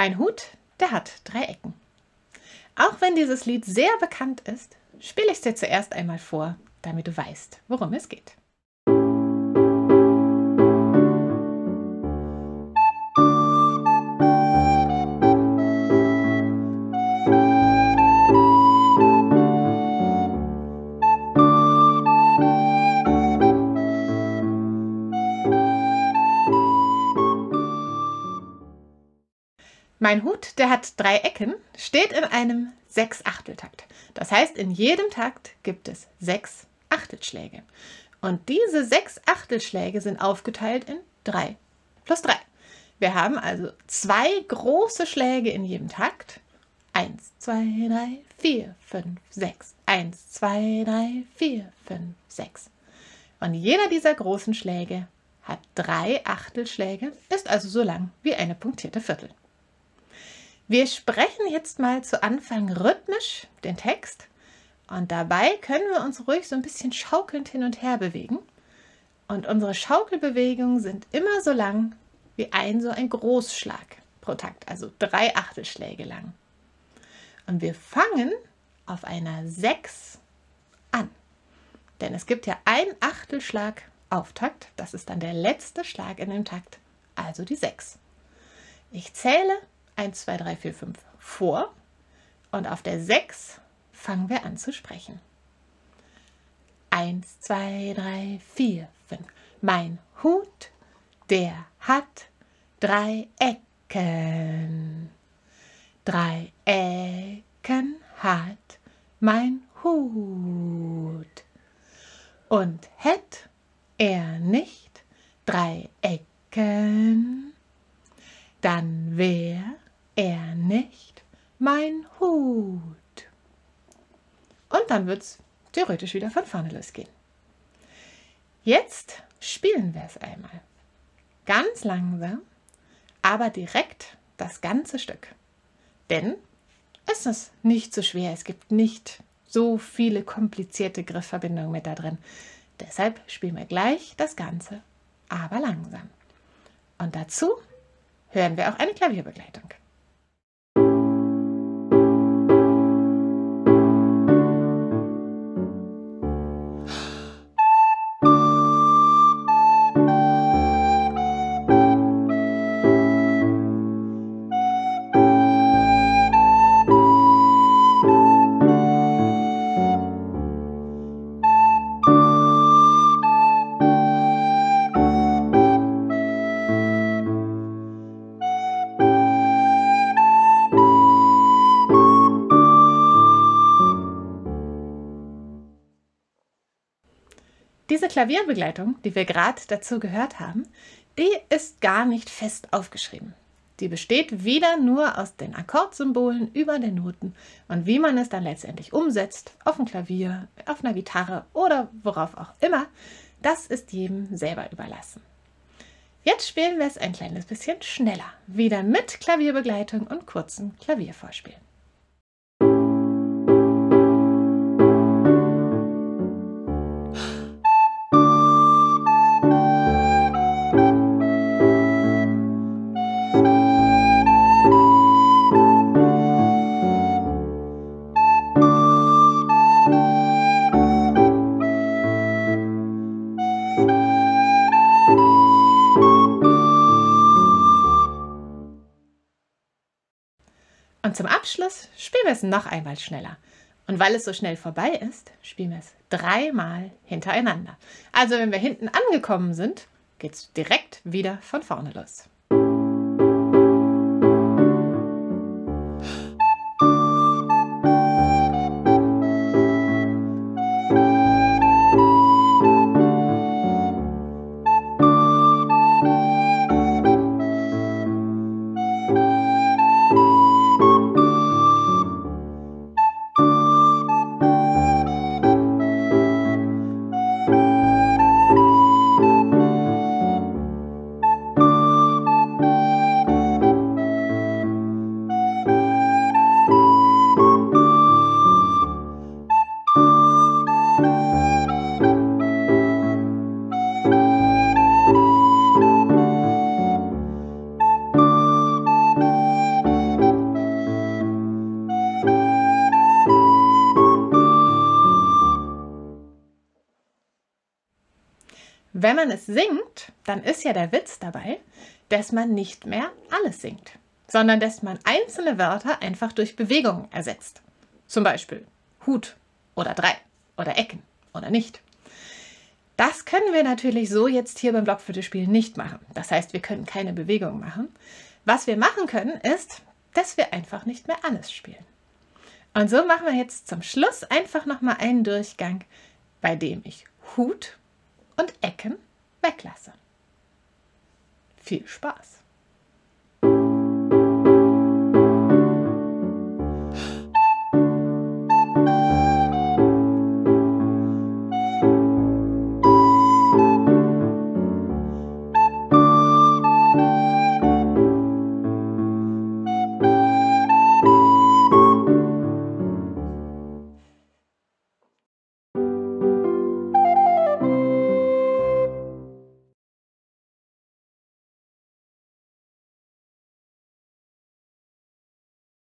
Mein Hut, der hat drei Ecken. Auch wenn dieses Lied sehr bekannt ist, spiele ich es dir zuerst einmal vor, damit du weißt, worum es geht. Mein Hut, der hat drei Ecken, steht in einem Sechs-Achteltakt. Das heißt, in jedem Takt gibt es sechs Achtelschläge. Und diese sechs Achtelschläge sind aufgeteilt in drei plus drei. Wir haben also zwei große Schläge in jedem Takt. Eins, zwei, drei, vier, fünf, sechs. Eins, zwei, drei, vier, fünf, sechs. Und jeder dieser großen Schläge hat drei Achtelschläge, ist also so lang wie eine punktierte Viertel. Wir sprechen jetzt mal zu Anfang rhythmisch den Text und dabei können wir uns ruhig so ein bisschen schaukelnd hin und her bewegen. Und unsere Schaukelbewegungen sind immer so lang wie ein so ein Großschlag pro Takt, also drei Achtelschläge lang. Und wir fangen auf einer 6 an. Denn es gibt ja ein Achtelschlag Auftakt, das ist dann der letzte Schlag in dem Takt, also die 6. Ich zähle 1, 2, 3, 4, 5 vor und auf der 6 fangen wir an zu sprechen. 1, 2, 3, 4, 5. Mein Hut, der hat drei Ecken. Drei Ecken hat mein Hut. Und hätt er nicht drei Ecken, dann wär er nicht mein Hut. Und dann wird es theoretisch wieder von vorne losgehen. Jetzt spielen wir es einmal. Ganz langsam, aber direkt das ganze Stück. Denn es ist nicht so schwer, es gibt nicht so viele komplizierte Griffverbindungen mit da drin. Deshalb spielen wir gleich das Ganze, aber langsam. Und dazu hören wir auch eine Klavierbegleitung. Diese Klavierbegleitung, die wir gerade dazu gehört haben, die ist gar nicht fest aufgeschrieben. Die besteht wieder nur aus den Akkordsymbolen über den Noten und wie man es dann letztendlich umsetzt, auf dem Klavier, auf einer Gitarre oder worauf auch immer, das ist jedem selber überlassen. Jetzt spielen wir es ein kleines bisschen schneller, wieder mit Klavierbegleitung und kurzem Klaviervorspielen. Zum Abschluss spielen wir es noch einmal schneller. Und weil es so schnell vorbei ist, spielen wir es dreimal hintereinander. Also wenn wir hinten angekommen sind, geht es direkt wieder von vorne los. Wenn man es singt, dann ist ja der Witz dabei, dass man nicht mehr alles singt, sondern dass man einzelne Wörter einfach durch Bewegungen ersetzt. Zum Beispiel Hut oder drei oder Ecken oder nicht. Das können wir natürlich so jetzt hier beim Blockflöte-Spiel nicht machen. Das heißt, wir können keine Bewegung machen. Was wir machen können, ist, dass wir einfach nicht mehr alles spielen. Und so machen wir jetzt zum Schluss einfach nochmal einen Durchgang, bei dem ich Hut und Ecken weglasse. Viel Spaß!